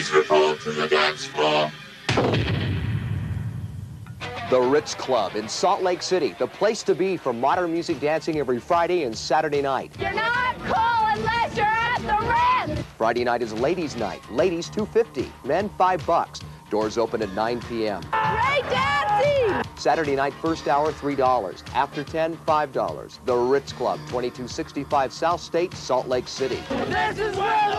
Please report to the dance floor. The Ritz Club in Salt Lake City, the place to be for modern music dancing every Friday and Saturday night. You're not cool unless you're at the Ritz. Friday night is ladies' night. Ladies 250, men 5 bucks. Doors open at 9 p.m. Great dancing. Saturday night first hour $3. After 10 $5. The Ritz Club, 2265 South State, Salt Lake City. This is where